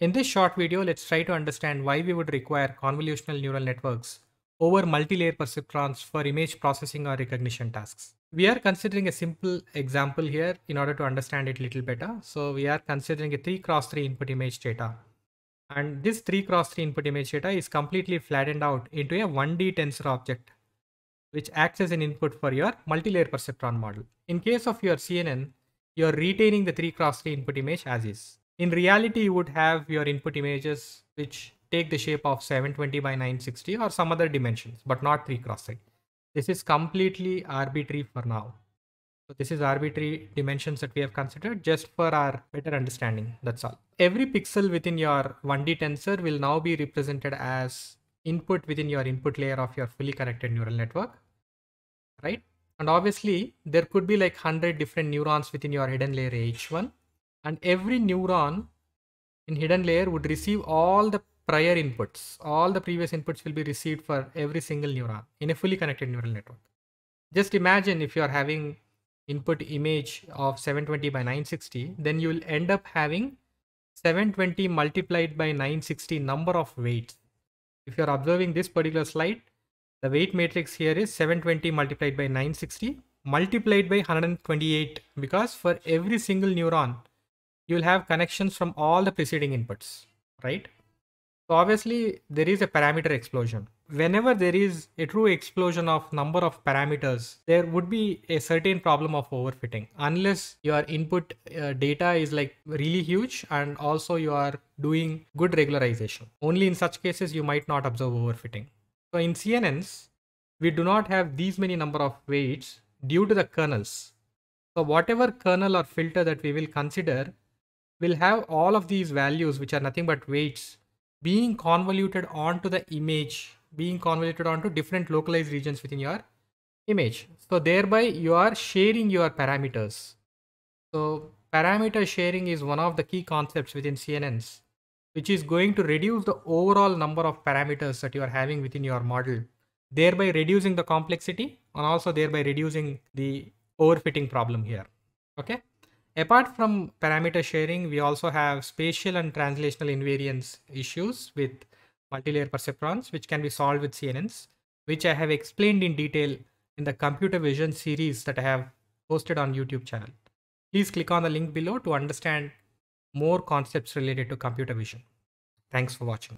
In this short video, let's try to understand why we would require convolutional neural networks over multi-layer perceptrons for image processing or recognition tasks. We are considering a simple example here in order to understand it a little better. So we are considering a 3 cross 3 input image data. And this 3 cross 3 input image data is completely flattened out into a 1D tensor object, which acts as an input for your multi-layer perceptron model. In case of your CNN, you're retaining the 3 cross 3 input image as is. In reality, you would have your input images which take the shape of 720 by 960 or some other dimensions, but not 3 cross 3. This is completely arbitrary for now. So this is arbitrary dimensions that we have considered just for our better understanding. That's all. Every pixel within your 1D tensor will now be represented as input within your input layer of your fully connected neural network, right? And obviously there could be like 100 different neurons within your hidden layer H1 and every neuron in hidden layer would receive all the prior inputs. All the previous inputs will be received for every single neuron in a fully connected neural network. Just imagine if you are having input image of 720 by 960, then you will end up having 720 multiplied by 960 number of weights. If you are observing this particular slide, the weight matrix here is 720 multiplied by 960 multiplied by 128 because for every single neuron, you will have connections from all the preceding inputs, right? So obviously there is a parameter explosion. Whenever there is a true explosion of number of parameters, there would be a certain problem of overfitting unless your input uh, data is like really huge and also you are doing good regularization. Only in such cases you might not observe overfitting. So in CNNs, we do not have these many number of weights due to the kernels. So whatever kernel or filter that we will consider will have all of these values which are nothing but weights being convoluted onto the image, being convoluted onto different localized regions within your image. So thereby you are sharing your parameters. So parameter sharing is one of the key concepts within CNNs, which is going to reduce the overall number of parameters that you are having within your model, thereby reducing the complexity and also thereby reducing the overfitting problem here. Okay. Apart from parameter sharing, we also have spatial and translational invariance issues with multi-layer perceptrons, which can be solved with CNNs, which I have explained in detail in the computer vision series that I have posted on YouTube channel. Please click on the link below to understand more concepts related to computer vision. Thanks for watching.